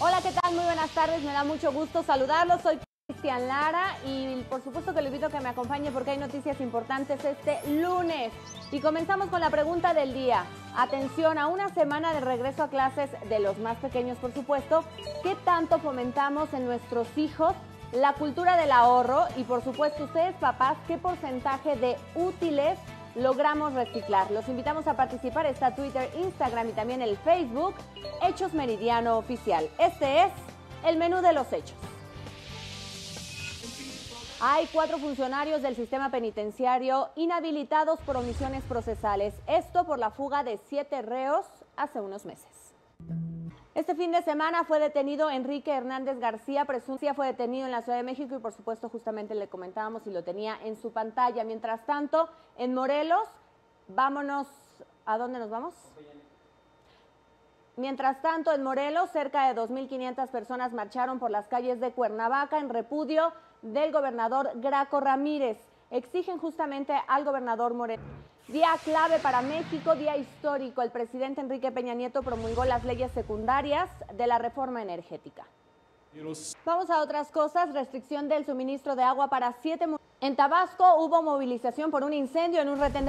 Hola, ¿qué tal? Muy buenas tardes, me da mucho gusto saludarlos. Soy Cristian Lara y por supuesto que le invito a que me acompañe porque hay noticias importantes este lunes. Y comenzamos con la pregunta del día. Atención, a una semana de regreso a clases de los más pequeños, por supuesto, ¿qué tanto fomentamos en nuestros hijos la cultura del ahorro? Y por supuesto, ustedes papás, ¿qué porcentaje de útiles logramos reciclar? Los invitamos a participar, está Twitter, Instagram y también el Facebook, Hechos Meridiano Oficial. Este es el menú de los hechos. Hay cuatro funcionarios del sistema penitenciario inhabilitados por omisiones procesales. Esto por la fuga de siete reos hace unos meses. Este fin de semana fue detenido Enrique Hernández García, presuncia fue detenido en la Ciudad de México y por supuesto justamente le comentábamos y lo tenía en su pantalla. Mientras tanto, en Morelos, vámonos, ¿a dónde nos vamos? Mientras tanto, en Morelos, cerca de 2.500 personas marcharon por las calles de Cuernavaca en repudio del gobernador Graco Ramírez. Exigen justamente al gobernador Morelos. Día clave para México, día histórico. El presidente Enrique Peña Nieto promulgó las leyes secundarias de la reforma energética. Vamos a otras cosas. Restricción del suministro de agua para siete. En Tabasco hubo movilización por un incendio en un retén